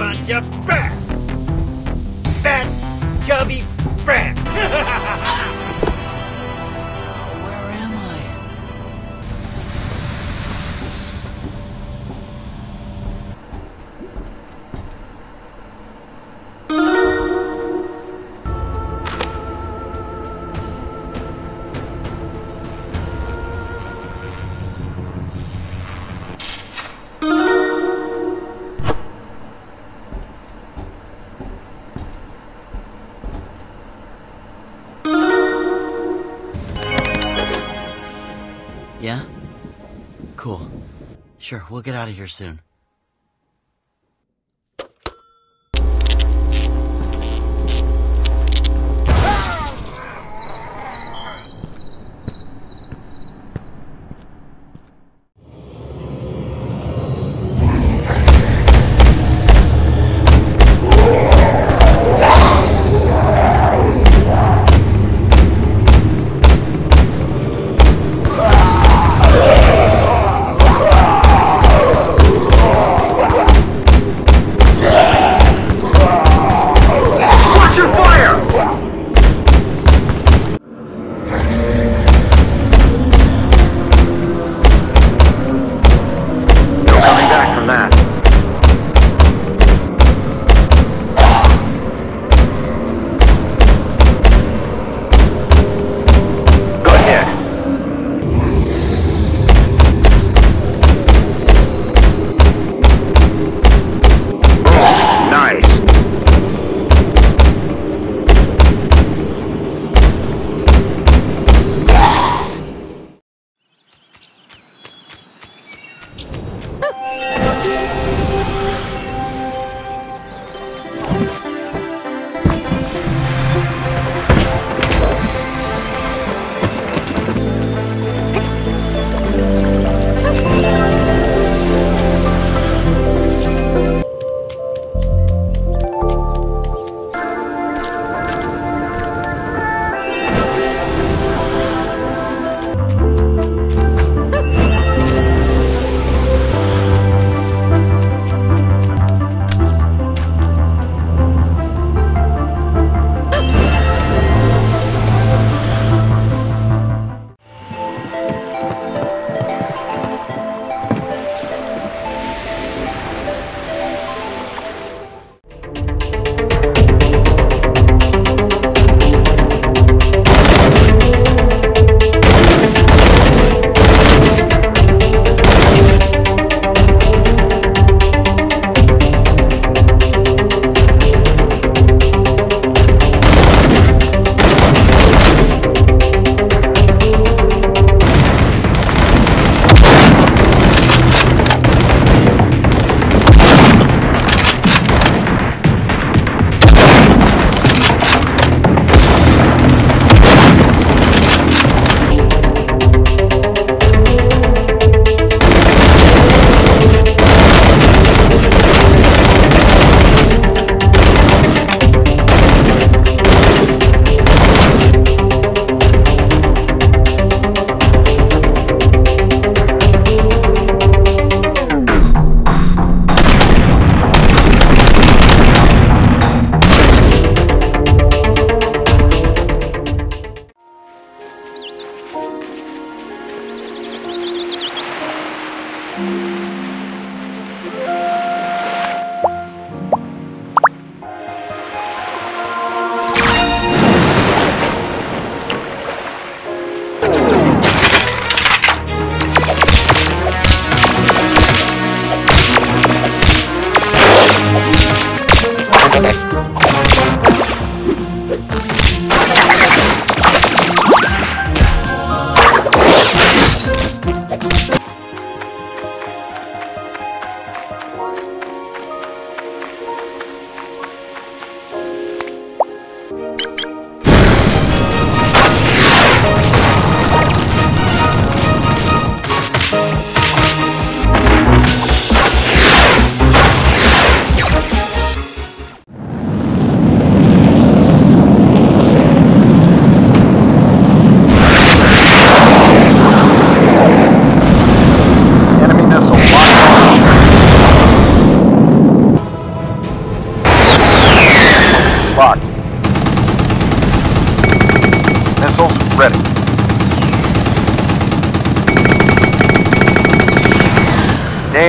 on of back. Fat, chubby fat. Yeah? Cool. Sure, we'll get out of here soon.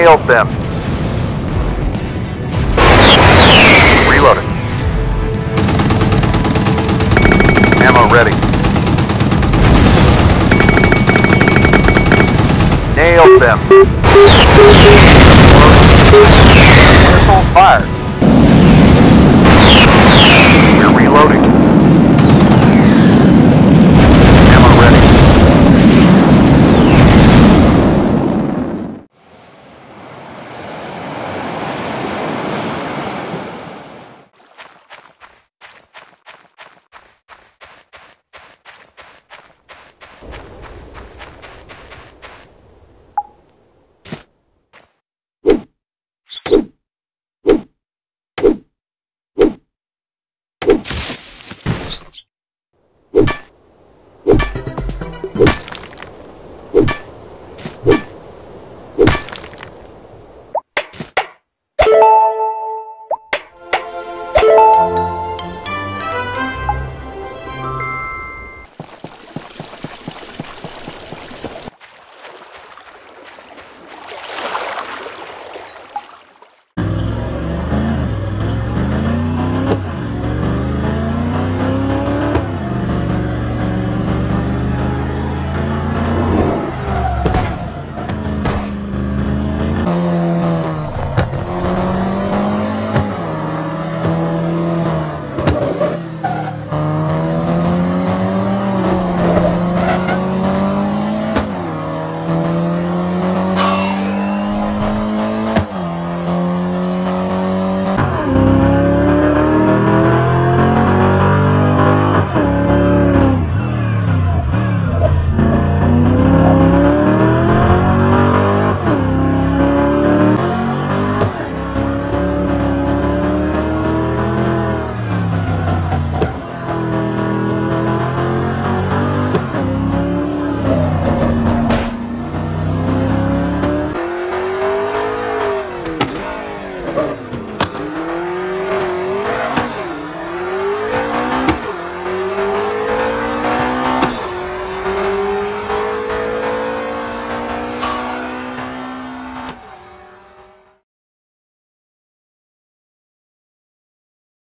killed them. Reloading. Ammo ready. Nailed them. Missiles fired.